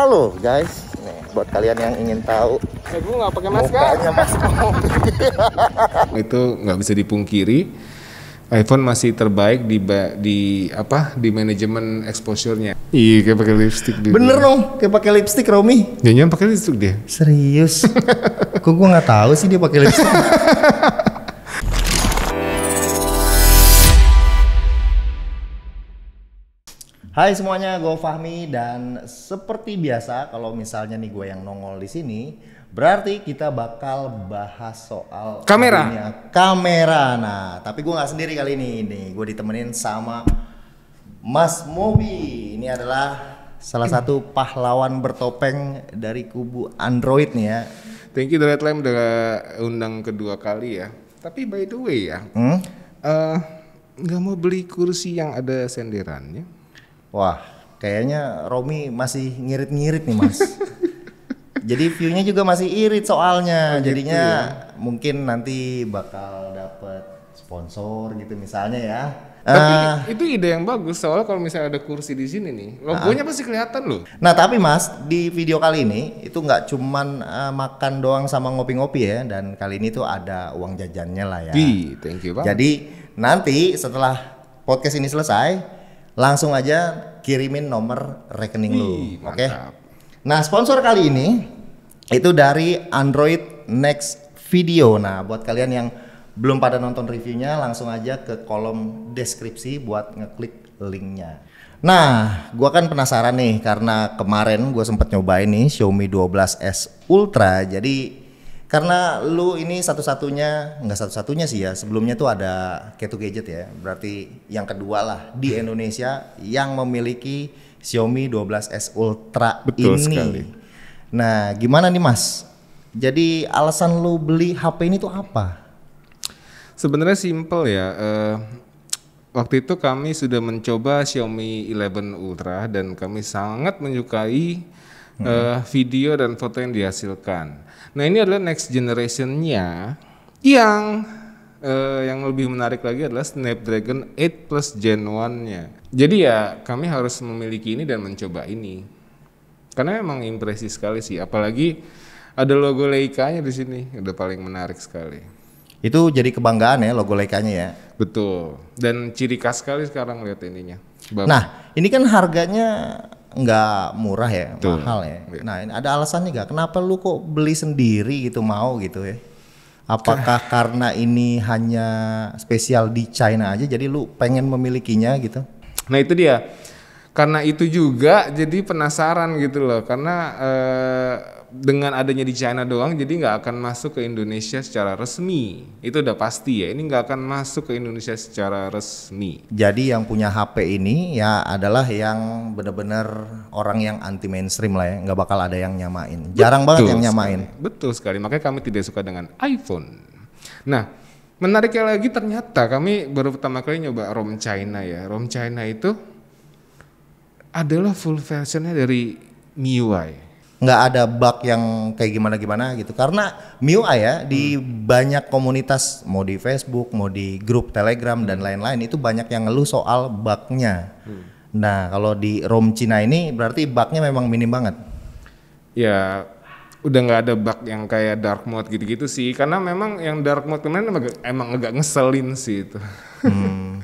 Halo guys, nih buat kalian yang ingin tahu Eh, gue nggak pakai masker. mukanya Mas. Itu nggak bisa dipungkiri. iPhone masih terbaik di ba- di apa di manajemen exposure-nya. Iya, kayak pakai lipstick dia. Bener dong, kayak pakai lipstick Romi. Jangan pakai lipstick dia. Serius? Kok gue nggak tahu sih dia pakai lipstick? Hai semuanya, gue Fahmi dan seperti biasa kalau misalnya nih gue yang nongol di sini, berarti kita bakal bahas soal Kamera. dunia kamera. Nah, tapi gue nggak sendiri kali ini. Nih, gue ditemenin sama Mas Mobi. Ini adalah salah satu pahlawan bertopeng dari kubu Android nih ya. Thank you The Red Lamp udah undang kedua kali ya. Tapi by the way ya, Hmm? eh, nggak mau beli kursi yang ada senderannya. Wah, kayaknya Romi masih ngirit-ngirit nih mas. Jadi view-nya juga masih irit soalnya. Jadinya mungkin nanti bakal dapet sponsor gitu misalnya ya. Tapi Eh, itu ide yang bagus soalnya kalau misalnya ada kursi di sini nih, logonya pasti kelihatan loh. nah tapi mas di video kali ini itu nggak cuman eh, makan doang sama ngopi-ngopi ya dan kali ini tuh ada uang jajannya lah ya. Di, thank you banget. Jadi nanti setelah podcast ini selesai langsung aja kirimin nomor rekening lu, oke? mantap. Nah sponsor kali ini itu dari Android Next Video. Nah buat kalian yang belum pada nonton reviewnya langsung aja ke kolom deskripsi buat ngeklik linknya. Nah, gua kan penasaran nih karena kemarin gua sempet nyobain nih Xiaomi 12S Ultra. Jadi karena lu ini satu-satunya, nggak satu-satunya sih ya. Sebelumnya tuh ada Ketu Gadget ya. Berarti yang kedua lah di Indonesia yang memiliki Xiaomi 12S Ultra Betul ini. sekali. Nah, gimana nih Mas? Jadi alasan lu beli HP ini tuh apa? Sebenarnya simple ya. eh, waktu itu kami sudah mencoba Xiaomi 11 Ultra dan kami sangat menyukai eh, video dan foto yang dihasilkan. Nah ini adalah next generationnya yang eh, yang lebih menarik lagi adalah Snapdragon 8 Plus Gen 1-nya. Jadi ya kami harus memiliki ini dan mencoba ini. Karena emang impresi sekali sih, apalagi ada logo Leica-nya di sini, udah paling menarik sekali. Itu jadi kebanggaan ya logo Leica-nya ya. Betul. Dan ciri khas sekali sekarang lihat ininya. Bab- Nah, ini kan harganya nggak murah ya, Betul. mahal ya. Iya. Nah, ini ada alasannya nggak? Kenapa lu kok beli sendiri gitu mau gitu ya? Apakah karena ini hanya spesial di China aja, jadi lu pengen memilikinya gitu? Nah itu dia. Karena itu juga jadi penasaran gitu loh. Karena eh, dengan adanya di China doang, jadi nggak akan masuk ke Indonesia secara resmi. Itu udah pasti ya. Ini nggak akan masuk ke Indonesia secara resmi. Jadi yang punya HP ini ya adalah yang bener-bener orang yang anti mainstream lah ya, nggak bakal ada yang nyamain. Jarang banget yang nyamain. sekali. Betul sekali. Makanya kami tidak suka dengan iPhone. Nah, menariknya lagi ternyata kami baru pertama kali nyoba ROM China ya. ROM China itu adalah full versionnya dari MIUI. Nggak ada bug yang kayak gimana gimana gitu karena MIUI ya di banyak komunitas mau di Facebook mau di grup Telegram dan lain-lain itu banyak yang ngeluh soal bugnya nah kalau di ROM Cina ini berarti bugnya memang minim banget Ya udah nggak ada bug yang kayak dark mode gitu-gitu sih. Karena memang yang dark mode kemarin emang, agak- emang agak ngeselin sih itu. Hmm.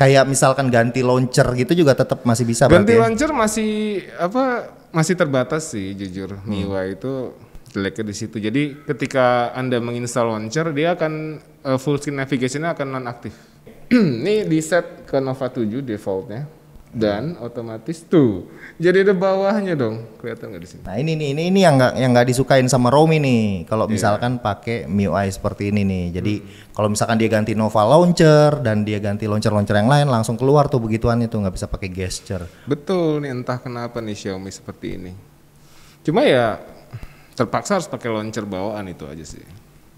kayak misalkan ganti launcher gitu juga tetap masih bisa Ganti ya? launcher masih apa masih terbatas sih jujur. MIUI itu jeleknya di situ. Jadi ketika anda menginstal launcher dia akan eh, full screen navigation-nya akan nonaktif. Ini di set ke Nova 7 defaultnya dan otomatis tuh jadi ada bawahnya dong kelihatan nggak di sini? Nah ini nih ini ini yang nggak yang nggak disukain sama Romi nih kalau Iya. misalkan pakai MIUI seperti ini nih. Jadi Hmm. kalau misalkan dia ganti Nova launcher dan dia ganti launcher launcher yang lain langsung keluar tuh begituan itu nggak bisa pakai gesture. Betul nih entah kenapa nih Xiaomi seperti ini. Cuma ya terpaksa harus pakai launcher bawaan itu aja sih.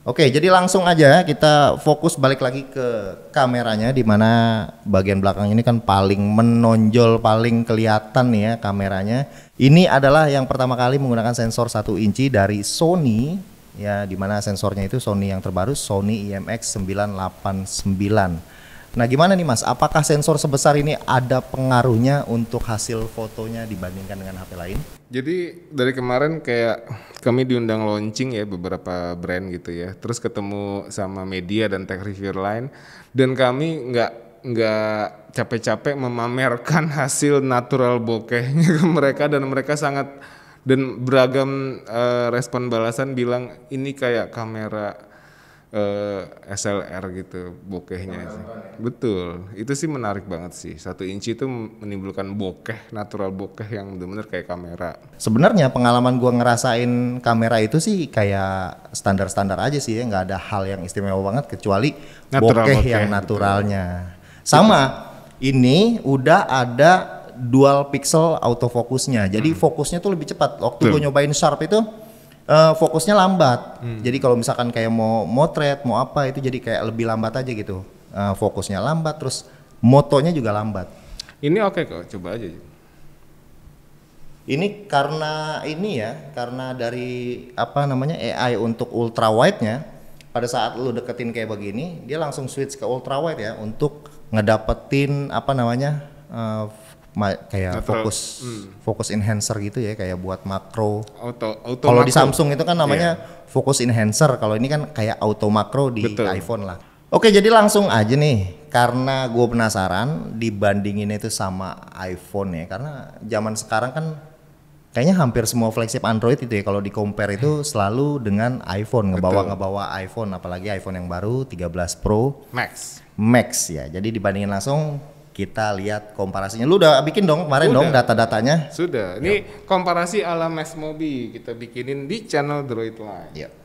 Oke jadi langsung aja kita fokus balik lagi ke kameranya di mana bagian belakang ini kan paling menonjol paling kelihatan nih ya kameranya. Ini adalah yang pertama kali menggunakan sensor 1 inci dari Sony ya di mana sensornya itu Sony yang terbaru Sony IMX 989. Nah gimana nih mas, apakah sensor sebesar ini ada pengaruhnya untuk hasil fotonya dibandingkan dengan HP lain? Jadi dari kemarin kayak kami diundang launching ya beberapa brand gitu ya. Terus ketemu sama media dan tech reviewer lain dan kami nggak nggak capek-capek memamerkan hasil natural bokehnya ke mereka dan mereka sangat dan beragam eh, respon balasan bilang ini kayak kamera eh, SLR gitu bokehnya sih. Betul, itu sih menarik banget sih. Satu inci itu menimbulkan bokeh, natural bokeh yang benar-benar kayak kamera. Sebenarnya pengalaman gua ngerasain kamera itu sih kayak standar-standar aja sih ya, nggak ada hal yang istimewa banget kecuali Natural bokeh, bokeh, yang betul. naturalnya. Sama, ini udah ada dual pixel autofocusnya. Jadi fokusnya tuh lebih cepat. Waktu gue nyobain Sharp itu eh, fokusnya lambat. Jadi kalau misalkan kayak mau motret, mau apa itu jadi kayak lebih lambat aja gitu. Eh, fokusnya lambat, terus motonya juga lambat. Ini oke kok, coba aja. Ini karena ini ya, karena dari apa namanya AI untuk ultra wide-nya, pada saat lu deketin kayak begini, dia langsung switch ke ultra wide ya untuk ngedapetin apa namanya ma- kayak Natural- fokus fokus enhancer gitu ya, kayak buat makro. Auto auto Kalau di. Samsung itu kan namanya fokus enhancer, kalau ini kan kayak auto makro di Betul. iPhone lah. Oke, jadi langsung aja nih, karena gue penasaran dibandingin itu sama iPhone ya, karena zaman sekarang kan kayaknya hampir semua flagship Android itu ya kalau di compare itu selalu dengan iPhone, ngebawa ngebawa iPhone, apalagi iPhone yang baru 13 Pro Max. Max ya. Jadi dibandingin langsung kita lihat komparasinya. Lu udah bikin dong kemarin dong data-datanya? Sudah. Ini komparasi ala Max Mobi kita bikinin di channel Droid Line. Iya.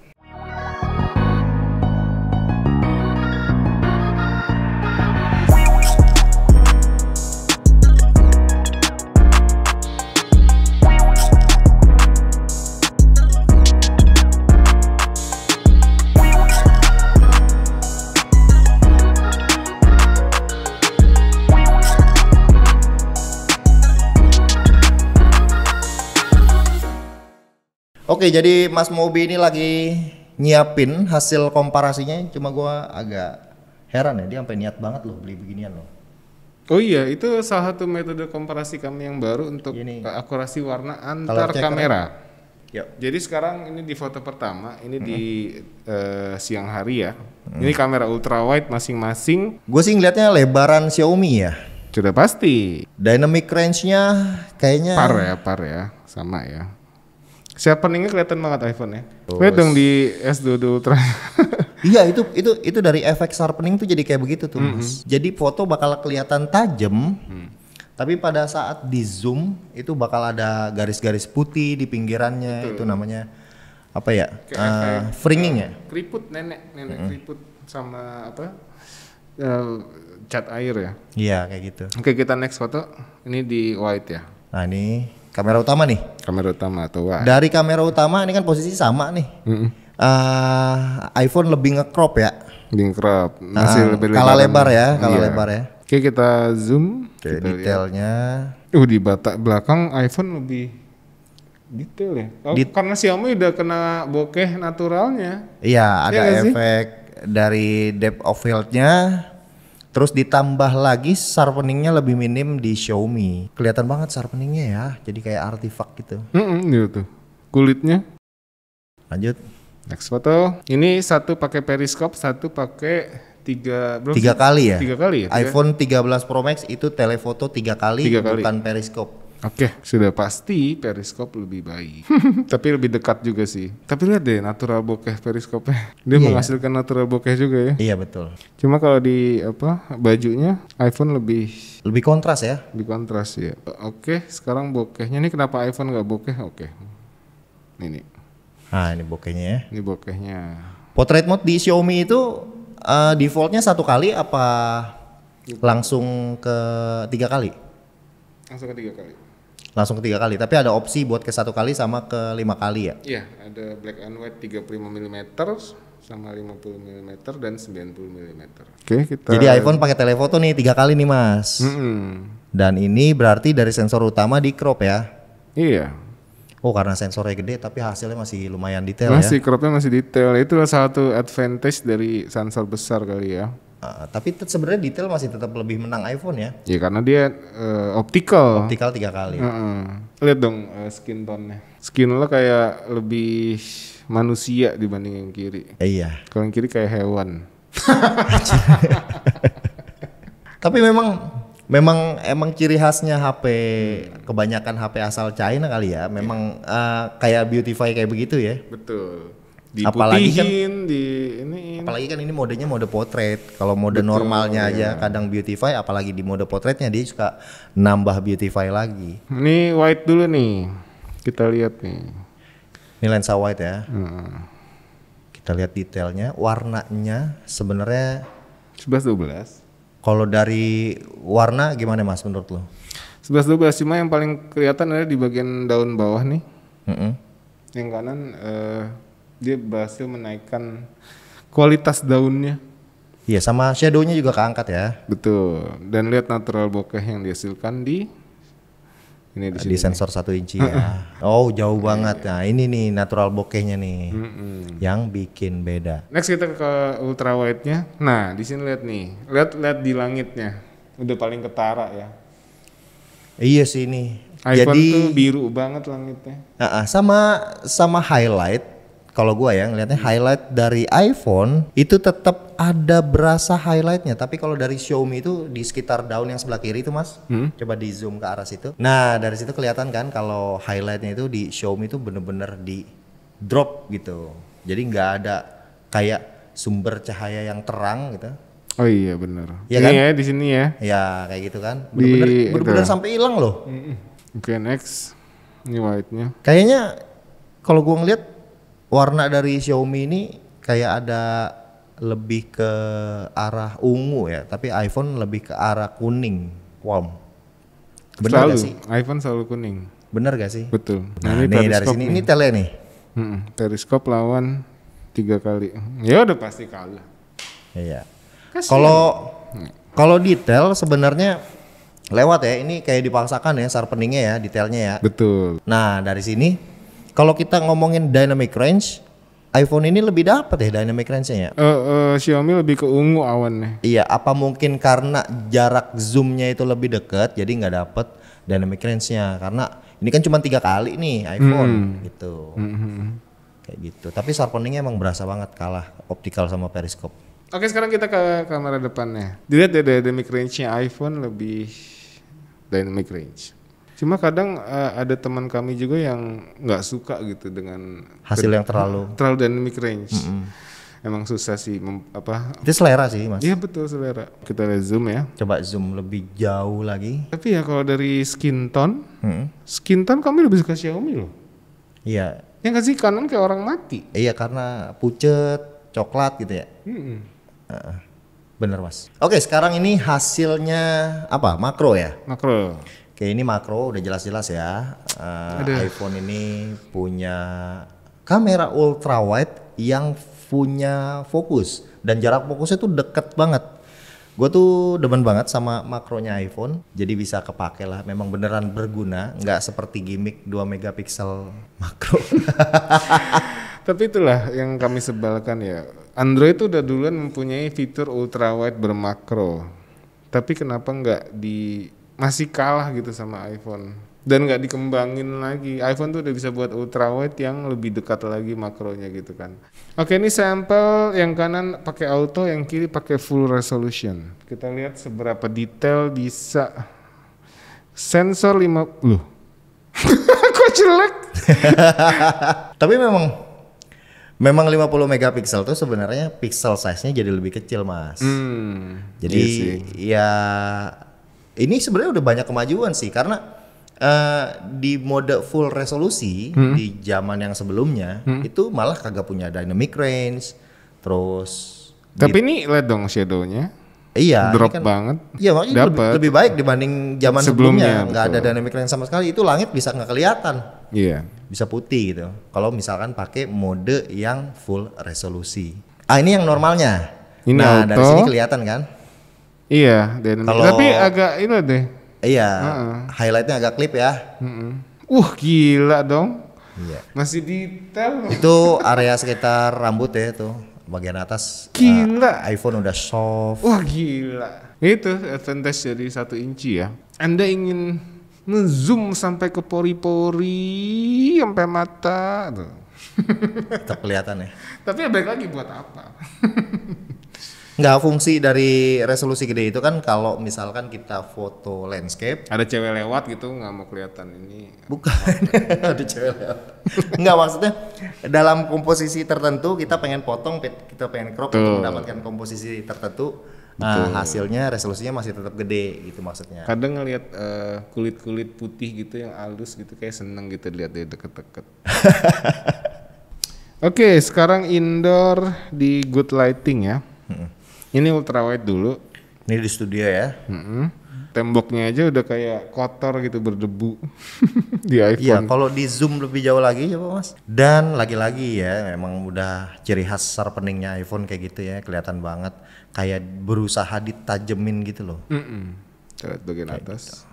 Oke, jadi Mas Mobi ini lagi nyiapin hasil komparasinya, cuma gua agak heran ya, dia sampai niat banget loh beli beginian loh. Oh iya, itu salah satu metode komparasi kami yang baru untuk Ini. uh, akurasi warna antar kamera. Yuk. Jadi sekarang ini di foto pertama, ini di eh, siang hari ya. Ini kamera ultra wide masing-masing Gue sih ngeliatnya lebaran Xiaomi ya. sudah pasti Dynamic range-nya kayaknya par ya, par ya, sama ya. Sharpeningnya kelihatan banget iPhone ya. Lihat dong di S22 Ultra. Iya itu itu itu dari efek sharpening tuh jadi kayak begitu tuh mas. Jadi foto bakal kelihatan tajam, tapi pada saat di zoom itu bakal ada garis-garis putih di pinggirannya. Itu namanya apa ya? Eh, fringing ya. keriput nenek, nenek keriput sama apa? eh, cat air ya. Iya kayak gitu. Oke, kita next foto. Ini di wide ya. Nah ini kamera utama nih. Kamera utama atau wide. Dari kamera utama ini kan posisi sama nih. Mm-mm. Eh, iPhone lebih nge-crop ya. Link crop masih Ah, lebih kalah lebar ya, kalah Iya. lebar ya. Oke kita zoom. Oke, kita lihat. detailnya. Uh di batak belakang iPhone lebih detail ya. Oh, Dit- karena Xiaomi udah kena bokeh naturalnya. Iya, ada Iya nggak sih? efek dari depth of field-nya. Terus ditambah lagi sharpeningnya lebih minim di Xiaomi. Kelihatan banget sharpeningnya ya, jadi kayak artifak gitu. Mm gitu tuh. Kulitnya. Lanjut. Next foto. Ini satu pakai periskop, satu pakai tiga berapa Tiga kali ya. Tiga kali ya. Tiga- iPhone 13 Pro Max itu telefoto tiga kali, Tiga kali. bukan periskop. Oke, sudah pasti periskop lebih baik. Tapi lebih dekat juga sih. Tapi lihat deh natural bokeh periskopnya. Dia Iya. menghasilkan natural bokeh juga ya. Iya betul. Cuma kalau di apa bajunya iPhone lebih Lebih kontras ya. lebih kontras ya. Oke, sekarang bokehnya ini kenapa iPhone nggak bokeh? Oke, ini Nah ini bokehnya ya. ini bokehnya. Portrait mode di Xiaomi itu eh, defaultnya satu kali apa langsung ke tiga kali? Langsung ke tiga kali. Langsung ke tiga kali. Tapi ada opsi buat ke satu kali sama ke lima kali ya. Iya, ada black and white 35 mm sama 50 mm dan 90 mm. Oke, kita Jadi iPhone pakai telefoto nih tiga kali nih mas. Mm-mm. Dan ini berarti dari sensor utama di crop ya. Iya. Oh karena sensornya gede tapi hasilnya masih lumayan detail ya. Masih cropnya masih detail. Itu salah satu advantage dari sensor besar kali ya. Uh, tapi sebenarnya detail masih tetap lebih menang iPhone ya. Ya karena dia eh, optical. Optical tiga kali. Heeh. Lihat dong eh, skin tone-nya. Skin lo kayak lebih manusia dibanding yang kiri. Eh, iya. Kalau yang kiri kayak hewan. Tapi memang memang emang ciri khasnya HP kebanyakan HP asal China kali ya. Memang eh, kayak beautify kayak begitu ya. Betul. Apalagi kan- di ini. Apalagi kan ini modenya mode portrait. Kalau mode normalnya aja kadang beautify, apalagi di mode portraitnya dia suka nambah beautify lagi. Ini white dulu nih. Kita lihat nih. Ini lensa wide ya. Heeh. Kita lihat detailnya, warnanya sebenarnya 11 12. kalau dari warna gimana Mas menurut lo? 11 12 cuma yang paling kelihatan ada di bagian daun bawah nih. Mm-mm. Yang kanan eh, dia berhasil menaikkan kualitas daunnya. Iya, sama shadownya juga keangkat ya. Betul. Dan lihat natural bokeh yang dihasilkan di ini di Di sensor satu inci ya. Oh jauh banget. Nah ini nih natural bokehnya nih, Mm-mm. yang bikin beda. Next kita ke ultra wide-nya. Nah, di sini lihat nih. Lihat lihat di langitnya. Udah paling ketara ya. Iya sih ini. iPhone Jadi tuh biru banget langitnya. ah, sama sama highlight. Kalau gua ya ngelihatnya highlight dari iPhone itu tetap ada berasa highlightnya. Tapi kalau dari Xiaomi itu di sekitar daun yang sebelah kiri itu mas, Hmm? coba di zoom ke arah situ. Nah dari situ kelihatan kan kalau highlightnya itu di Xiaomi itu bener-bener di drop gitu. Jadi nggak ada kayak sumber cahaya yang terang gitu. Oh iya benar. Iya ini kan? ya di sini ya. Ya kayak gitu kan. Bener-bener, bener-bener sampai hilang loh. Oke, next. Ini white-nya. Kayaknya kalau gua ngeliat warna dari Xiaomi ini kayak ada lebih ke arah ungu ya, tapi iPhone lebih ke arah kuning. Wow. Bener selalu. gak sih? iPhone selalu kuning. Bener gak sih? Betul. Nah, nih dari periskop sini nih. ini tele nih. Mm-mm, periskop lawan tiga kali. Ya udah pasti kalah. Iya. Kalau kalau detail sebenarnya lewat ya. Ini kayak dipaksakan ya sharpeningnya ya, detailnya ya. Betul. Nah dari sini kalau kita ngomongin dynamic range, iPhone ini lebih dapat ya dynamic range-nya ya. Eh, eh, Xiaomi lebih ke ungu awannya. Iya, apa mungkin karena jarak zoomnya itu lebih dekat, jadi nggak dapet dynamic range-nya? Karena ini kan cuma tiga kali nih iPhone gitu, Mhm. kayak gitu. Tapi sharpeningnya emang berasa banget kalah optical sama periskop. Oke sekarang kita ke kamera depannya. Dilihat ya dynamic range-nya iPhone lebih dynamic range. Cuma kadang eh, ada teman kami juga yang nggak suka gitu dengan Hasil yang terlalu, terlalu dynamic range. Emang susah sih mem- apa? itu selera sih mas. Iya betul selera. Kita lihat zoom ya. Coba zoom lebih jauh lagi. Tapi ya kalau dari skin tone, Hmm. skin tone kami lebih suka Xiaomi loh. Iya, Yang kasih kanan kayak orang mati. iya karena pucet, coklat gitu ya. Mm-mm. Heeh. Bener mas. Oke sekarang ini hasilnya apa? Makro ya? Makro. Oke ini makro udah jelas-jelas ya. Eh, iPhone ini punya kamera ultra wide yang punya fokus dan jarak fokusnya tuh deket banget. Gue tuh demen banget sama makronya iPhone, jadi bisa kepake lah. Memang beneran berguna, nggak seperti gimmick 2 megapiksel makro. Tapi itulah yang kami sebalkan ya. Android itu udah duluan mempunyai fitur ultra wide bermakro. Tapi kenapa nggak di masih kalah gitu sama iPhone dan nggak dikembangin lagi. iPhone tuh udah bisa buat ultra wide yang lebih dekat lagi makronya gitu kan. Oke ini sampel yang kanan pakai auto, yang kiri pakai full resolution. Kita lihat seberapa detail bisa sensor 5 loh. Kok jelek? Tapi memang memang 50 megapiksel tuh sebenarnya pixel size-nya jadi lebih kecil, Mas. Hmm. Jadi iya sih. ya ini sebenarnya udah banyak kemajuan sih karena eh, di mode full resolusi Hmm. di zaman yang sebelumnya itu malah kagak punya dynamic range. Terus Tapi ini lihat dong shadownya. iya drop kan- banget. Iya makanya lebih, lebih baik dibanding zaman Sebelumnya, nggak ada dynamic range sama sekali itu langit bisa nggak kelihatan Iya. bisa putih gitu. Kalau misalkan pakai mode yang full resolusi. Ah ini yang normalnya. Ini nah dari auto. sini kelihatan kan? Iya, dynamic. Kalau- Tapi agak ini deh. Iya, highlightnya agak klip ya. Mm-mm. Uh, gila dong. Iya. Masih detail. Itu area sekitar rambut ya tuh. bagian atas Gila. uh, iPhone udah soft. Wah gila. Itu advantage dari satu inci ya. Anda ingin ngezoom sampai ke pori-pori sampai mata tuh. Tetap kelihatan ya. Tapi ya baik lagi buat apa? Nggak fungsi dari resolusi gede itu kan kalau misalkan kita foto landscape Ada cewek lewat gitu nggak mau kelihatan ini. bukan ada cewek lewat. Nggak maksudnya dalam komposisi tertentu kita pengen potong kita pengen crop Betul. untuk mendapatkan komposisi tertentu nah, hasilnya resolusinya masih tetap gede gitu maksudnya Kadang ngelihat eh, kulit-kulit putih gitu yang halus gitu kayak seneng gitu lihat dari deket-deket. Oke, sekarang indoor di good lighting ya. Ini ultrawide dulu. ini di studio ya Mm-mm. Temboknya aja udah kayak kotor gitu berdebu di Iya, iPhone. kalau di zoom lebih jauh lagi ya mas. Dan lagi-lagi ya, memang udah ciri khas sharpeningnya iPhone kayak gitu ya, kelihatan banget. Kayak berusaha ditajemin gitu loh. Lihat bagian atas.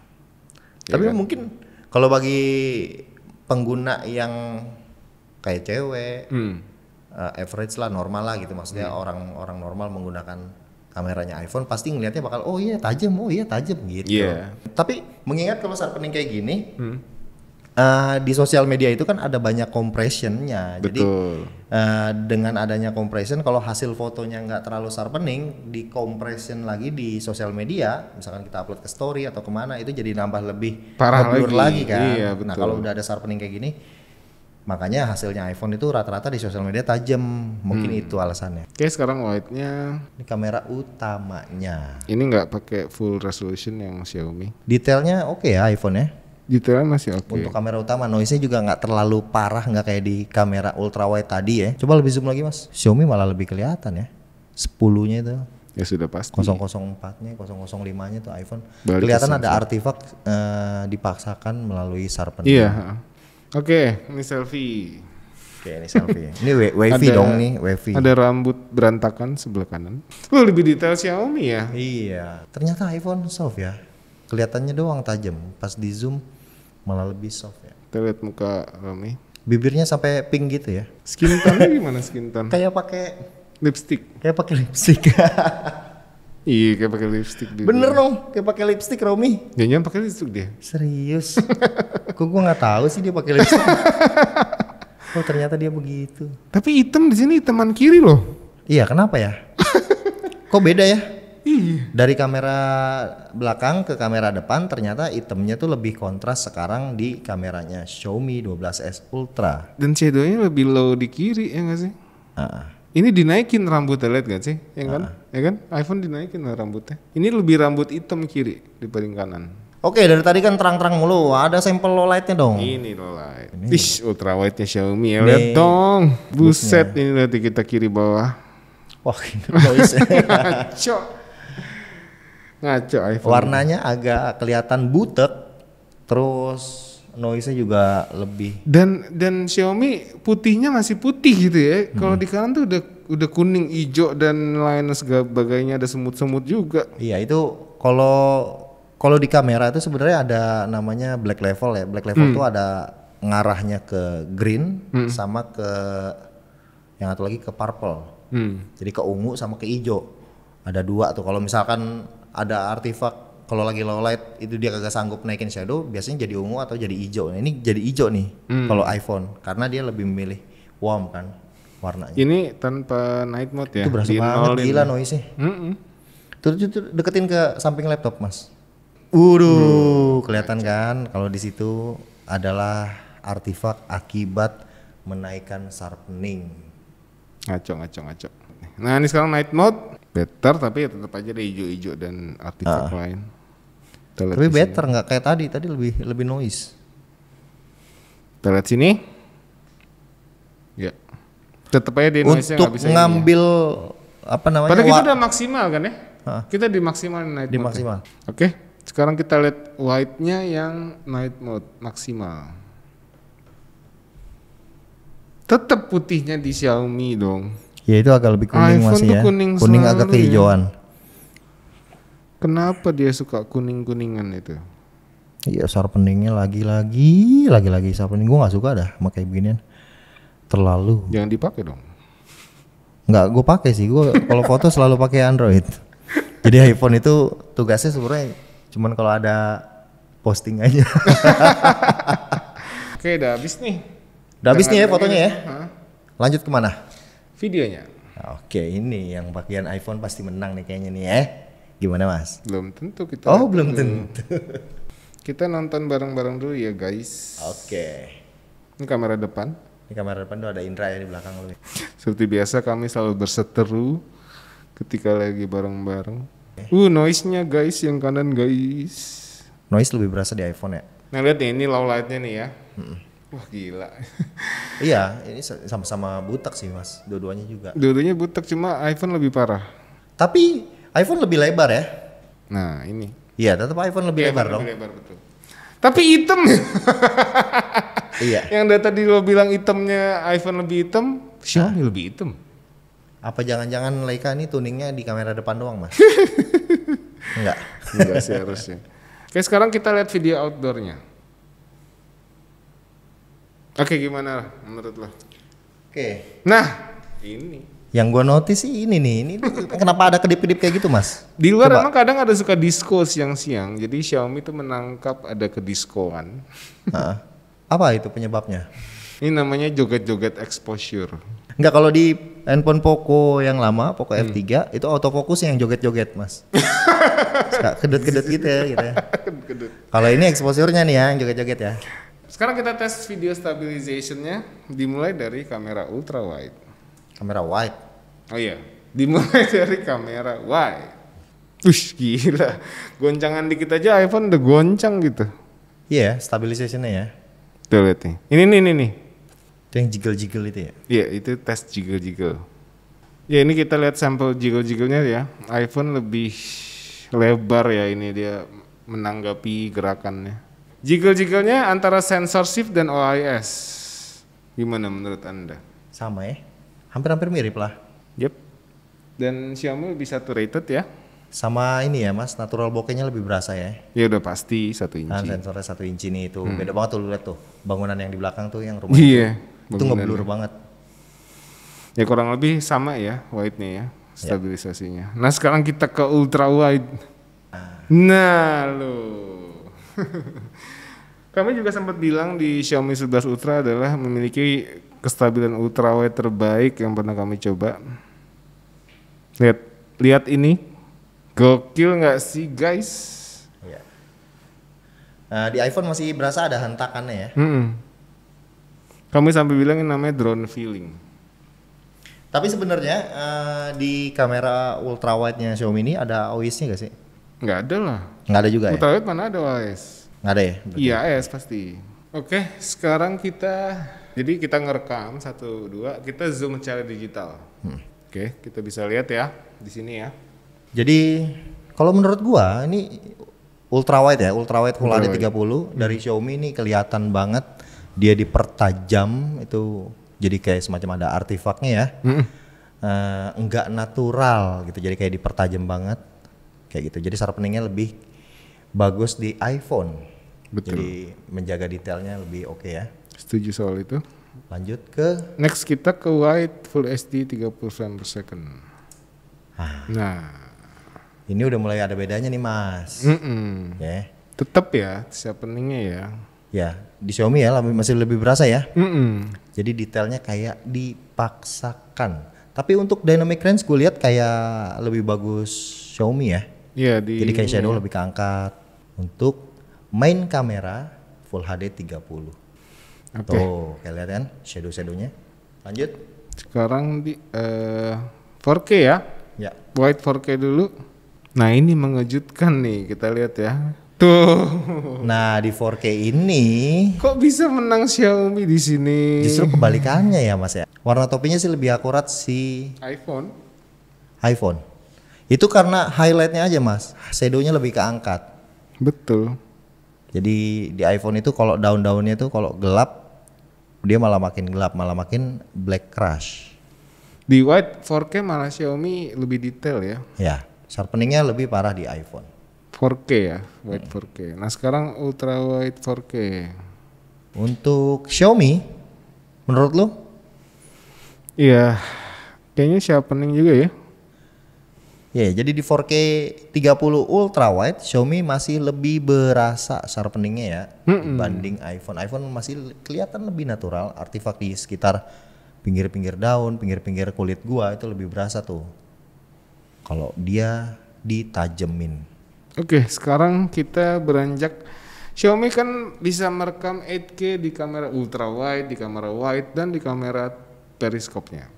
Tapi mungkin kalau bagi pengguna yang kayak cewek, Hmm. Uh, average lah, normal lah gitu, maksudnya orang-orang normal menggunakan kameranya iPhone pasti ngelihatnya bakal oh iya tajam, oh iya tajam gitu. Iya. Tapi mengingat kalau sharpening kayak gini, Hmm. uh, di sosial media itu kan ada banyak compressionnya. Jadi Betul. uh, dengan adanya compression, kalau hasil fotonya nggak terlalu sharpening, di compression lagi di sosial media, misalkan kita upload ke story atau ke mana, itu jadi nambah lebih Parah lagi. lagi kan. Iya, Nah betul. kalau udah ada sharpening kayak gini, makanya hasilnya iPhone itu rata-rata di sosial media tajam. Mungkin Hmm. itu alasannya. Oke, sekarang wide-nya Ini kamera utamanya. ini nggak pakai full resolution yang Xiaomi. Detailnya oke ya iPhone ya. Detailnya masih oke. Untuk kamera utama noise-nya juga nggak terlalu parah nggak kayak di kamera ultra wide tadi ya. Coba lebih zoom lagi mas. Xiaomi malah lebih kelihatan ya. 10-nya itu. Ya sudah pasti. 004-nya, 005-nya tuh iPhone. Balik kelihatan ada artifak eh, dipaksakan melalui sharpening. Iya. Oke, ini selfie. Oke, ini selfie. ini wa- wavy Ada- dong nih, wavy. Ada rambut berantakan sebelah kanan. Oh, lebih detail Xiaomi ya. Iya, ternyata iPhone soft ya. Kelihatannya doang tajam, pas di zoom malah lebih soft ya. Kita lihat muka Romi. Bibirnya sampai pink gitu ya. Skin tone gimana skin tone? Kayak pakai Lipstick. kayak pakai lipstick. Iya, kayak pakai lipstick bibir. Bener dong, kayak pakai lipstick Romi. Jangan pakai lipstick dia. Serius? Kok gua nggak tahu sih dia pakai lipstick? oh ternyata dia begitu. Tapi hitam di sini hitaman kiri loh. Iya, kenapa ya? Kok beda ya? Iya. Dari kamera belakang ke kamera depan ternyata itemnya tuh lebih kontras sekarang di kameranya Xiaomi 12S Ultra. Dan shadownya lebih low di kiri ya nggak sih? Ah, Ini dinaikin rambutnya lihat gak sih? Ya kan? Ya kan? iPhone dinaikin lah rambutnya. Ini lebih rambut hitam kiri dibanding kanan. Oke, dari tadi kan terang-terang mulu. Ada sampel low lightnya dong. Ini loh light. Ish, ultra wide nya Xiaomi ya. Lihat dong. Buset ini nanti kita kiri bawah. Wah, ini noise. Ngaco. Ngaco iPhone. Warnanya agak kelihatan butek. Terus noise-nya juga lebih. Dan dan Xiaomi putihnya masih putih gitu ya. Kalau di kanan tuh udah udah kuning, hijau dan lain sebagainya ada semut-semut juga. Iya, itu kalau kalau di kamera itu sebenarnya ada namanya black level ya. Black level Hmm. tuh ada ngarahnya ke green sama ke yang satu lagi ke purple. Hmm. Jadi ke ungu sama ke hijau. Ada dua tuh. Kalau misalkan ada artifak kalau lagi low light itu dia kagak sanggup naikin shadow, biasanya jadi ungu atau jadi hijau. Nah, ini jadi hijau nih Hmm. kalau iPhone karena dia lebih memilih warm kan warnanya. Ini tanpa night mode ya. Itu berasa di banget gila noise-nya. Mm-mm. Tuh, tuh, tuh, deketin ke samping laptop, Mas. Waduh, kelihatan kan kalau di situ adalah artifak akibat menaikkan sharpening. Ngaco, ngaco, ngaco. Nah ini sekarang night mode better tapi ya tetap aja ada hijau-hijau dan artifak lain. Kita lihat Tapi di sini. better nggak kayak tadi, tadi lebih lebih noise. Kita lihat sini. Ya. Tetap aja di noise-nya Untuk bisa ini ya. ngambil apa namanya? Padahal kita udah maksimal kan ya? Kita di maksimal night di mode. maksimal. Oke, sekarang kita lihat white-nya yang night mode maksimal. Tetap putihnya di Xiaomi dong. Ya itu agak lebih kuning iPhone masih ya. kuning agak selalu kehijauan. Kenapa dia suka kuning-kuningan itu? Iya sharpeningnya lagi-lagi, lagi-lagi sharpening. Gue nggak suka dah kayak beginian. Terlalu. Jangan dipakai dong. Nggak, gue pakai sih. Gue kalau foto selalu pakai Android. Jadi iPhone itu tugasnya sebenarnya cuman kalau ada posting aja. Oke, udah habis nih. Udah habis nih ya fotonya ya. Lanjut ke mana? Videonya. Oke, ini yang bagian iPhone pasti menang nih kayaknya nih eh. Gimana mas? Belum tentu kita. Oh belum dulu. tentu. Kita nonton bareng-bareng dulu ya guys. Oke. Ini kamera depan. Ini kamera depan tuh ada Indra ya di belakang lu. Seperti biasa kami selalu berseteru ketika lagi bareng-bareng. Uh, noise-nya guys yang kanan guys. Noise lebih berasa di iPhone ya. Nah lihat nih, ini low light-nya nih ya. Wah gila. iya, ini sa- sama-sama butak sih mas. Dua-duanya juga. Dua-duanya butek cuma iPhone lebih parah. Tapi iPhone lebih lebar ya. Nah ini. Iya, tetap iPhone lebih lebar dong. Lebih lebar betul. Tapi hitam. Iya. yang dari tadi lo bilang hitamnya iPhone lebih hitam, Xiaomi lebih hitam. Apa jangan-jangan Leica ini tuningnya di kamera depan doang mas? Enggak. Enggak sih harusnya. Oke sekarang kita lihat video outdoornya. Oke gimana menurut lo? Oke. Nah ini Yang gua notice sih ini nih. Ini kenapa ada kedip-kedip kayak gitu mas? di luar Coba. emang kadang ada suka disco siang-siang. Jadi Xiaomi itu menangkap ada kediskoan. Hah? Apa itu penyebabnya? Ini namanya joget-joget exposure. Enggak kalau di handphone Poco yang lama, Poco F3 itu autofocus yang joget-joget, Mas. Kedut-kedut gitu ya, gitu ya. Kalau ini exposure-nya nih ya, yang joget-joget ya. Sekarang kita tes video stabilization-nya dimulai dari kamera ultra wide. Kamera wide. Oh iya, dimulai dari kamera wide. Ush, gila. Goncangan dikit aja iPhone udah goncang gitu. Iya, stabilization-nya ya. Tuh lihat nih. Ini nih nih nih. Itu yang jiggle-jiggle itu ya. Iya, itu tes jiggle-jiggle. Ya ini kita lihat sampel jiggle-jigglenya ya. iPhone lebih lebar ya ini dia menanggapi gerakannya. Jiggle-jigglenya antara sensor shift dan OIS. Gimana menurut Anda? Sama ya. Hampir-hampir mirip lah. Yep. Dan Xiaomi lebih saturated ya. Sama ini ya, Mas, natural bokehnya lebih berasa ya. Ya udah pasti satu inci. sensornya satu inci nih itu. Beda banget tuh lu lihat tuh. Bangunan yang di belakang tuh yang rumah. Iya. itu bangunan. ngeblur banget. Ya kurang lebih sama ya wide-nya ya stabilisasinya. Nah sekarang kita ke ultra wide. Nah lo. Kami juga sempat bilang di Xiaomi 11 Ultra adalah memiliki kestabilan ultra wide terbaik yang pernah kami coba. Lihat, lihat ini, gokil nggak sih guys? Iya. Nah, di iPhone masih berasa ada hentakannya ya. Mm-mm. Kami sampai bilang ini namanya drone feeling. Tapi sebenarnya eh, di kamera ultra wide-nya Xiaomi ini ada OIS-nya gak sih? Nggak ada lah. Nggak ada juga ya? Ultra wide mana ada OIS? Nggak ada ya? Iya es pasti. Oke, sekarang kita jadi kita ngerekam satu dua, kita zoom secara digital. Oke, kita bisa lihat ya di sini ya. Jadi kalau menurut gua ini ultra wide ya, ultra wide Full Ultra HD 30 dari Xiaomi ini kelihatan banget dia dipertajam itu jadi kayak semacam ada artefaknya ya. Eh, enggak natural gitu. Jadi kayak dipertajam banget kayak gitu. Jadi sharpeningnya lebih bagus di iPhone. Betul. Jadi menjaga detailnya lebih oke ya. Setuju soal itu. Lanjut ke Next kita ke wide full HD 30 frame per second. Ah. Nah, ini udah mulai ada bedanya nih Mas. mm-mm. Ya. tetap ya sharpeningnya ya. Ya, di Xiaomi ya masih lebih berasa ya. Mm-mm. Jadi detailnya kayak dipaksakan. Tapi untuk dynamic range gue lihat kayak lebih bagus Xiaomi ya. Iya di. Jadi kayak shadow lebih keangkat. Untuk main kamera Full HD 30. Oke. Tuh, kayak lihat kan shadow-shadownya. Lanjut. Sekarang di eh, 4K ya. Ya. Wide 4K dulu. Nah ini mengejutkan nih kita lihat ya. Tuh. Nah, di 4K ini Kok bisa menang Xiaomi di sini? justru kebalikannya ya Mas ya. Warna topinya sih lebih akurat si iPhone. iPhone. Itu karena highlightnya aja Mas. Shadownya lebih keangkat. Betul. Jadi di iPhone itu kalau daun-daunnya tuh kalau gelap dia malah makin gelap, malah makin black crush. Di wide 4K malah Xiaomi lebih detail ya. Ya, sharpeningnya lebih parah di iPhone. 4K ya, wide 4K. Nah sekarang ultra wide 4K. Untuk Xiaomi, menurut lu? Iya, Kayaknya sharpening juga ya. Ya, jadi di 4K 30 ultra wide Xiaomi masih lebih berasa sharpeningnya ya dibanding iPhone. iPhone masih kelihatan lebih natural, artefak di sekitar pinggir-pinggir daun, pinggir-pinggir kulit gua itu lebih berasa tuh. Kalau dia ditajemin. Oke, sekarang kita beranjak Xiaomi kan bisa merekam 8K di kamera ultra wide, di kamera wide dan di kamera periskopnya.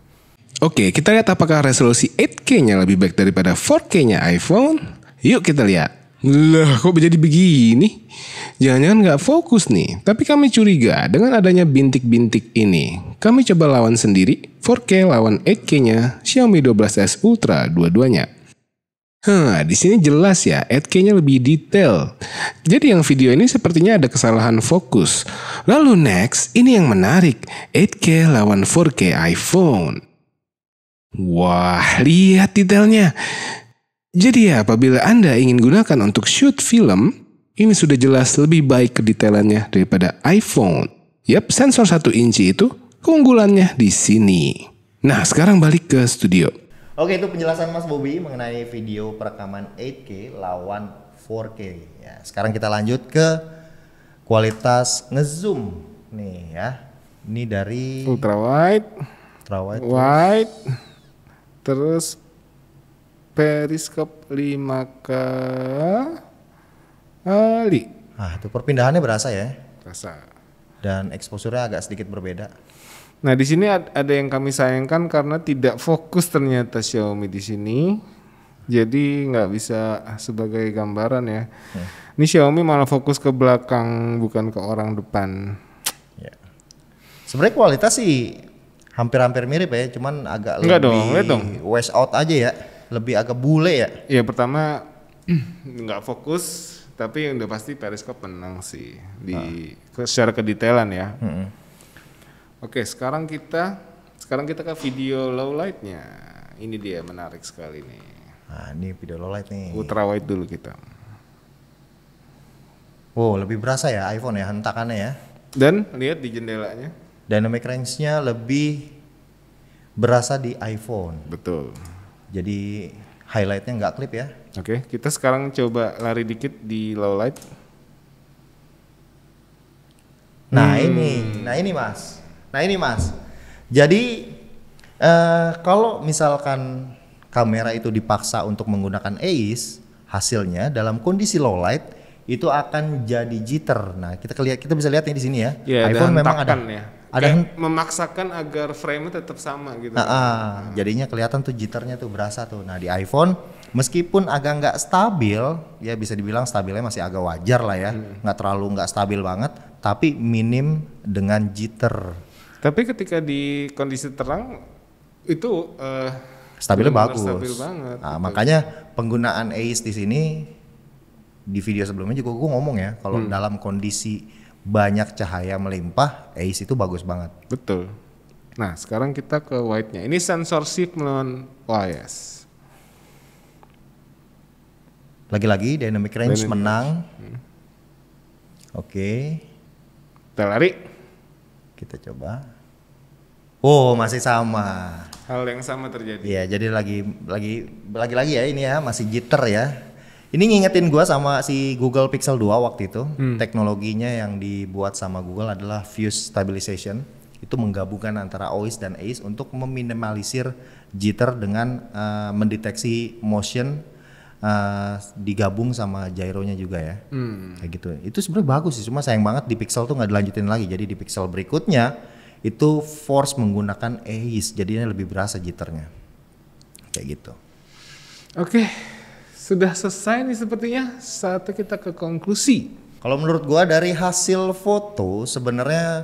Oke, kita lihat apakah resolusi 8K-nya lebih baik daripada 4K-nya iPhone. Yuk kita lihat. Lah, kok jadi begini? Jangan-jangan nggak fokus nih. Tapi kami curiga dengan adanya bintik-bintik ini. Kami coba lawan sendiri 4K lawan 8K-nya Xiaomi 12S Ultra dua-duanya. Hah, di sini jelas ya, 8K-nya lebih detail. Jadi yang video ini sepertinya ada kesalahan fokus. Lalu next, ini yang menarik, 8K lawan 4K iPhone. Wah, lihat detailnya. Jadi ya, apabila Anda ingin gunakan untuk shoot film, ini sudah jelas lebih baik kedetailannya daripada iPhone. Yap, sensor 1 inci itu keunggulannya di sini. Nah, sekarang balik ke studio. Oke, itu penjelasan Mas Bobby mengenai video perekaman 8K lawan 4K. Ya, sekarang kita lanjut ke kualitas ngezoom nih ya. Ini dari Ultra wide, ultra wide. wide, terus periskop 5 kali. Ah, itu perpindahannya berasa ya. Rasa. Dan exposure-nya agak sedikit berbeda. Nah di sini ad- ada yang kami sayangkan karena tidak fokus ternyata Xiaomi di sini, jadi nggak bisa sebagai gambaran ya. Ini Xiaomi malah fokus ke belakang bukan ke orang depan. Ya. Sebenarnya kualitas sih hampir-hampir mirip ya, cuman agak Enggak lebih dong, lihat dong. wash out aja ya. Lebih agak bule ya. Ya pertama nggak fokus, tapi yang udah pasti periskop menang sih di ke- secara kedetailan ya. Oke sekarang kita sekarang kita ke video low lightnya. Ini dia menarik sekali nih. Nah, ini video low light nih. Ultra wide dulu kita. Wow, lebih berasa ya iPhone ya hentakannya ya. Dan lihat di jendelanya. Dynamic range-nya lebih berasa di iPhone. Betul. Jadi highlightnya nggak klip ya. Oke, kita sekarang coba lari dikit di low light. Nah Hmm. ini, nah ini mas, nah ini mas. Jadi eh, kalau misalkan kamera itu dipaksa untuk menggunakan AIS, hasilnya dalam kondisi low light itu akan jadi jitter. Nah kita lihat, kita bisa lihat nih di sini ya. Ya, iPhone memang ada, ya. Ada Kayak memaksakan agar frame-nya tetap sama gitu. Ah, ah, jadinya kelihatan tuh jitternya tuh berasa tuh. Nah di iPhone meskipun agak nggak stabil, ya bisa dibilang stabilnya masih agak wajar lah ya, nggak terlalu nggak stabil banget, tapi minim dengan jitter. Tapi ketika di kondisi terang itu eh, Stabilnya bagus. Stabil banget. Nah, gitu. makanya penggunaan AIS di sini di video sebelumnya juga gue ngomong ya, kalau Hmm. dalam kondisi banyak cahaya melimpah, AIS itu bagus banget. Betul. Nah, sekarang kita ke white-nya. Ini sensor shift melawan OIS. Lagi-lagi dynamic range Dynamic menang. Oke, Kita lari. kita coba. Oh, masih sama. Hal yang sama terjadi. Iya, jadi lagi lagi lagi lagi ya ini ya masih jitter ya. Ini ngingetin gua sama si Google Pixel 2 waktu itu. Teknologinya yang dibuat sama Google adalah Fuse Stabilization. Itu menggabungkan antara OIS dan AIS untuk meminimalisir jitter dengan eh, mendeteksi motion eh, digabung sama gyronya juga ya. Kayak gitu. Itu sebenarnya bagus sih, cuma sayang banget di Pixel tuh nggak dilanjutin lagi. Jadi di Pixel berikutnya itu force menggunakan AIS, jadinya lebih berasa jitternya. Kayak gitu. Oke. Sudah selesai nih sepertinya. Saatnya kita ke konklusi. Kalau menurut gua dari hasil foto sebenarnya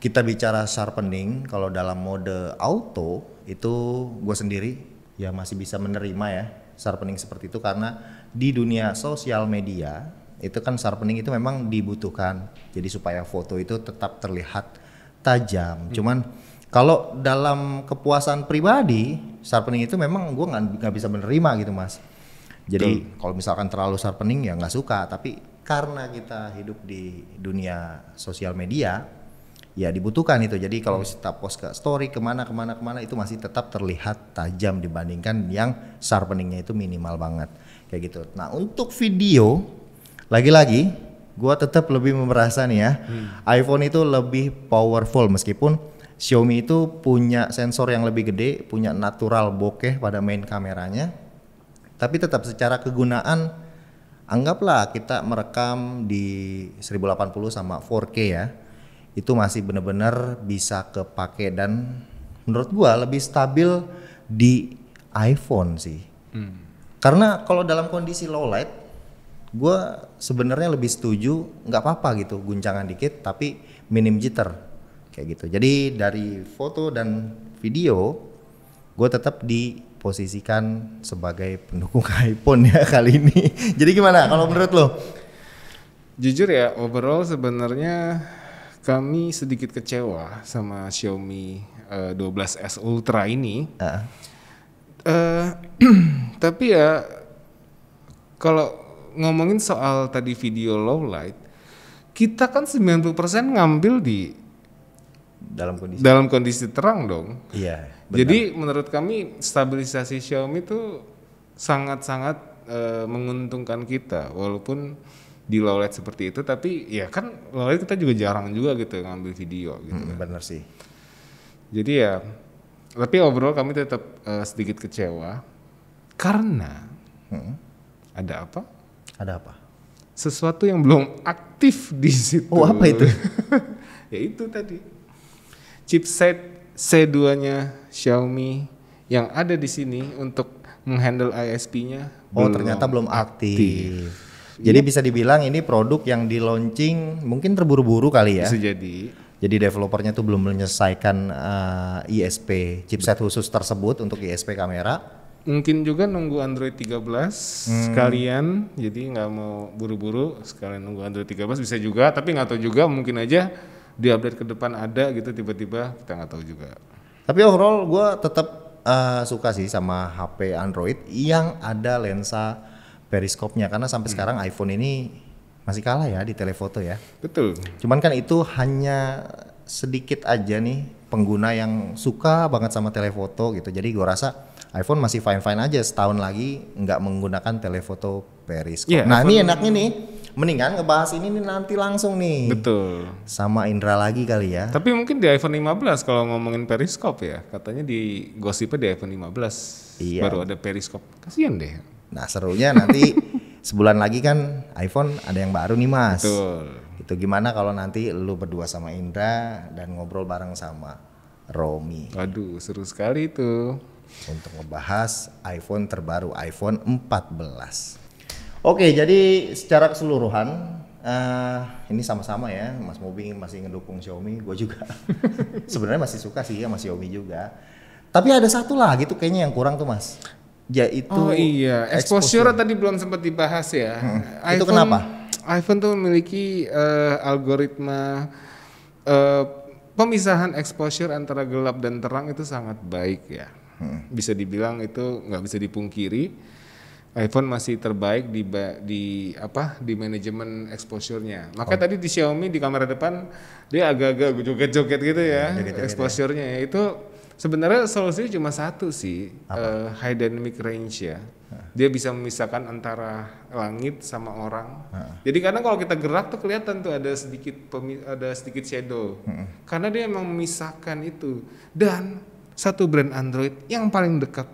kita bicara sharpening kalau dalam mode auto itu gue sendiri ya masih bisa menerima ya sharpening seperti itu karena di dunia sosial media itu kan sharpening itu memang dibutuhkan jadi supaya foto itu tetap terlihat tajam cuman kalau dalam kepuasan pribadi sharpening itu memang gua nggak nggak bisa menerima gitu mas jadi kalau misalkan terlalu sharpening ya nggak suka tapi karena kita hidup di dunia sosial media ya dibutuhkan itu. Jadi kalau kita post ke story ke mana ke mana ke mana itu masih tetap terlihat tajam dibandingkan yang sharpeningnya itu minimal banget kayak gitu. Nah untuk video lagi-lagi gua tetap lebih merasa nih ya iPhone itu lebih powerful meskipun Xiaomi itu punya sensor yang lebih gede, punya natural bokeh pada main kameranya. Tapi tetap secara kegunaan anggaplah kita merekam di 1080 sama 4K ya. Itu masih benar-benar bisa kepake dan menurut gua lebih stabil di iPhone sih. Karena kalau dalam kondisi low light gua sebenarnya lebih setuju nggak apa-apa gitu guncangan dikit tapi minim jitter kayak gitu. Jadi dari foto dan video gue tetap diposisikan sebagai pendukung iPhone ya kali ini. Jadi gimana kalau menurut lo? Jujur ya, overall sebenarnya kami sedikit kecewa sama Xiaomi eh, 12S Ultra ini. Ah, Eh, tapi ya kalau ngomongin soal tadi video low light, kita kan 90% ngambil di dalam kondisi dalam kondisi terang dong. iya Jadi menurut kami stabilisasi Xiaomi itu sangat-sangat eh, menguntungkan kita walaupun di low light seperti itu tapi ya kan low light kita juga jarang juga gitu ngambil video gitu. Hmm, bener sih Jadi ya tapi overall kami tetap eh, sedikit kecewa karena Hmm. ada apa? ada apa Sesuatu yang belum aktif di situ. Oh, apa itu? ya itu tadi. Chipset C2-nya Xiaomi yang ada di sini untuk menghandle ISP-nya oh ternyata belum aktif, jadi bisa dibilang ini produk yang di launching mungkin terburu-buru kali ya. Bisa jadi. jadi developernya tuh belum menyelesaikan eh, ISP chipset khusus tersebut untuk ISP kamera. Mungkin juga nunggu Android 13 Hmm. sekalian, jadi nggak mau buru-buru sekalian nunggu Android 13 bisa juga, tapi nggak tahu juga mungkin aja update ke depan ada gitu tiba-tiba kita nggak tahu juga. Tapi overall gue tetap eh, suka sih sama HP Android yang ada lensa periskopnya karena sampai sekarang iPhone ini masih kalah ya di telefoto ya. Betul. Cuman kan itu hanya sedikit aja nih pengguna yang suka banget sama telefoto gitu. Jadi gue rasa iPhone masih fine-fine aja setahun lagi nggak menggunakan telefoto periskop. Iya, nah ini enaknya nih, mendingan ngebahas ini nih nanti langsung nih Betul. sama Indra lagi kali ya. Tapi mungkin di iPhone 15 kalau ngomongin periskop ya, katanya di gosipnya di iPhone 15 Iya. baru ada periskop. Kasihan deh. Nah serunya nanti sebulan lagi kan iPhone ada yang baru nih mas. Betul. Itu gimana kalau nanti lu berdua sama Indra dan ngobrol bareng sama Romi Waduh, seru sekali itu. untuk ngebahas iPhone terbaru iPhone 14. Oke jadi secara keseluruhan eh, ini sama-sama ya Mas Mobi masih ngedukung Xiaomi, gue juga sebenarnya masih suka sih sama Xiaomi juga. Tapi ada satu lah gitu kayaknya yang kurang tuh Mas, yaitu oh iya, exposure, tadi belum sempat dibahas ya. Hmm. Itu kenapa? iPhone tuh memiliki eh, algoritma eh, pemisahan exposure antara gelap dan terang itu sangat baik ya. Hmm. Bisa dibilang itu nggak bisa dipungkiri. iPhone masih terbaik di di apa di manajemen exposure-nya. Oh. Maka tadi di Xiaomi di kamera depan dia agak-agak joget-joget gitu ya, ya. exposure-nya ya. itu sebenarnya solusinya cuma satu sih, eh, high dynamic range ya. Dia bisa memisahkan antara langit sama orang. Jadi karena kalau kita gerak tuh kelihatan tuh ada sedikit ada sedikit shadow. Karena dia emang memisahkan itu. Dan satu brand Android yang paling dekat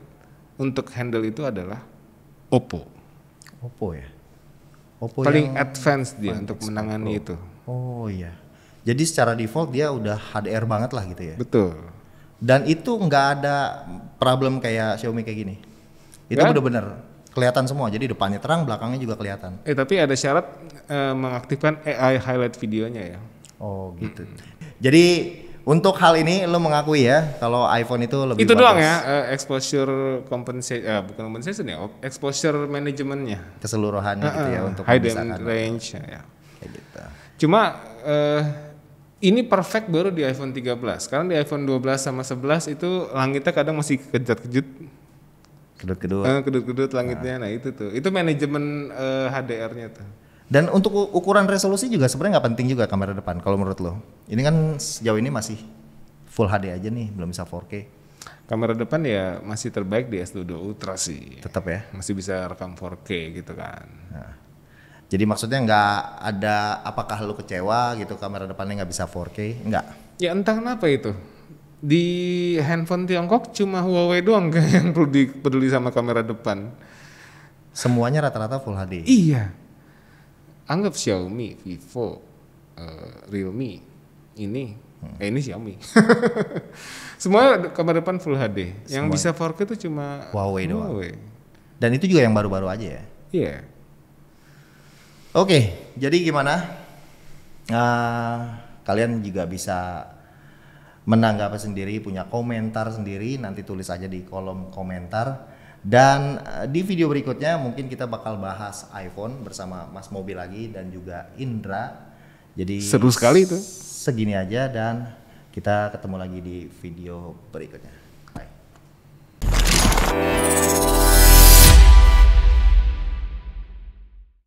untuk handle itu adalah Oppo. Oppo ya. Oppo paling yang advance dia untuk menangani itu. Oh iya. Jadi secara default dia udah HDR banget lah gitu ya. Betul. Dan itu nggak ada problem kayak Xiaomi kayak gini. Itu Nggak. bener-bener kelihatan semua. Jadi depannya terang, belakangnya juga kelihatan. Eh tapi ada syarat eh, mengaktifkan AI highlight videonya ya. Oh gitu. Jadi untuk hal ini lo mengakui ya kalau iPhone itu lebih itu bagus. doang ya eh, exposure compensation eh, bukan compensation ya exposure manajemennya keseluruhannya gitu ya untuk high range ya. Kayak gitu. cuma eh, ini perfect baru di iPhone 13 karena di iPhone 12 sama 11 itu langitnya kadang masih kejut-kejut. Kedut-kedut. kedut-kedut langitnya. Nah. Itu tuh. Itu manajemen eh, HDR-nya tuh Dan untuk ukuran resolusi juga sebenarnya nggak penting juga kamera depan kalau menurut lo. Ini kan sejauh ini masih Full HD aja nih, belum bisa 4K. Kamera depan ya masih terbaik di S22 Ultra sih. Tetap ya. Masih bisa rekam 4K gitu kan. Nah, jadi maksudnya nggak ada apakah lu kecewa gitu kamera depannya nggak bisa 4K? Nggak. Ya entah kenapa itu. Di handphone Tiongkok cuma Huawei doang yang perlu peduli sama kamera depan. Semuanya rata-rata Full HD. Iya. Anggap Xiaomi, Vivo, eh, Realme, ini, eh ini Xiaomi. Semua kamera depan Full HD. Yang bisa 4K itu cuma Huawei doang. Huawei. Dan itu juga yang baru-baru aja ya. Iya. Oke, jadi gimana? Ah, kalian juga bisa menanggapi sendiri, punya komentar sendiri, nanti tulis aja di kolom komentar. Dan eh, di video berikutnya mungkin kita bakal bahas iPhone bersama Mas Mobi lagi dan juga Indra. Jadi seru sekali itu. Segini aja dan kita ketemu lagi di video berikutnya. Bye.